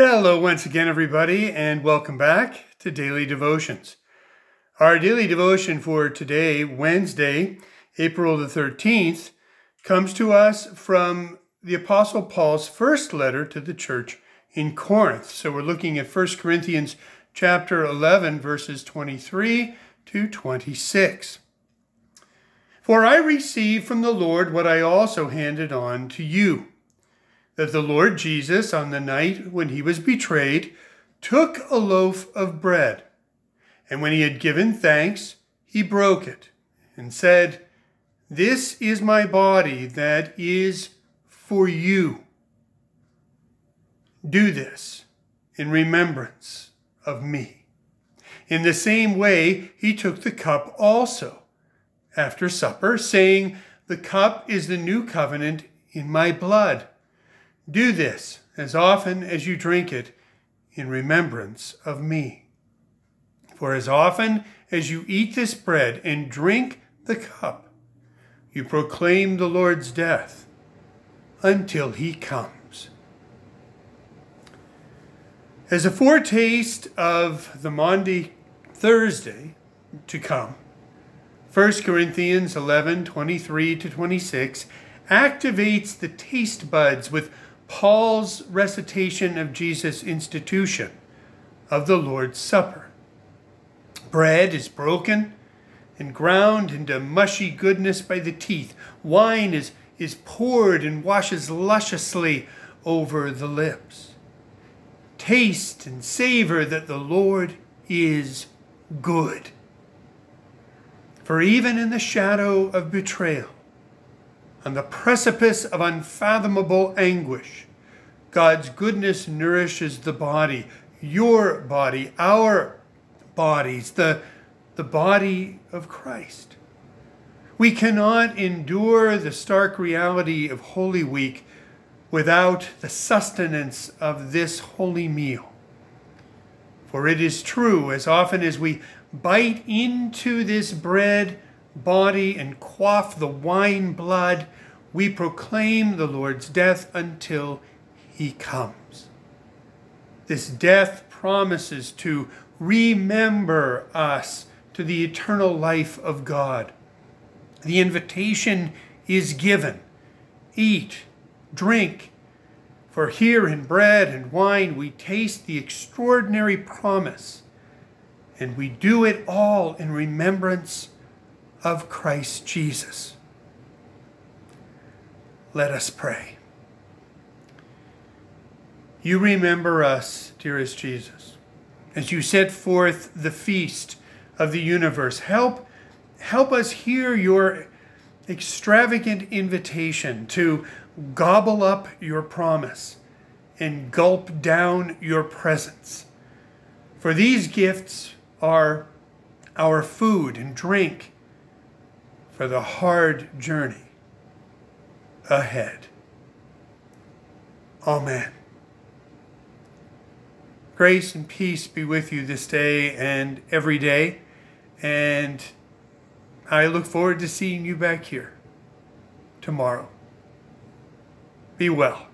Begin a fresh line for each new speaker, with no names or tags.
Hello, once again, everybody, and welcome back to Daily Devotions. Our daily devotion for today, Wednesday, April the 13th, comes to us from the Apostle Paul's first letter to the church in Corinth. So we're looking at 1 Corinthians chapter 11, verses 23 to 26. For I received from the Lord what I also handed on to you that the Lord Jesus, on the night when he was betrayed, took a loaf of bread, and when he had given thanks, he broke it, and said, This is my body that is for you. Do this in remembrance of me. In the same way, he took the cup also after supper, saying, The cup is the new covenant in my blood. Do this as often as you drink it in remembrance of me. For as often as you eat this bread and drink the cup, you proclaim the Lord's death until he comes. As a foretaste of the Maundy Thursday to come, 1 Corinthians 11 23 to 26 activates the taste buds with Paul's recitation of Jesus' institution of the Lord's Supper. Bread is broken and ground into mushy goodness by the teeth. Wine is, is poured and washes lusciously over the lips. Taste and savor that the Lord is good. For even in the shadow of betrayal, on the precipice of unfathomable anguish, God's goodness nourishes the body, your body, our bodies, the, the body of Christ. We cannot endure the stark reality of Holy Week without the sustenance of this holy meal. For it is true, as often as we bite into this bread, body and quaff the wine blood, we proclaim the Lord's death until he comes. This death promises to remember us to the eternal life of God. The invitation is given eat, drink, for here in bread and wine we taste the extraordinary promise, and we do it all in remembrance of Christ Jesus. Let us pray. You remember us, dearest Jesus, as you set forth the feast of the universe. Help, help us hear your extravagant invitation to gobble up your promise and gulp down your presence. For these gifts are our food and drink for the hard journey ahead. Amen. Grace and peace be with you this day and every day. And I look forward to seeing you back here tomorrow. Be well.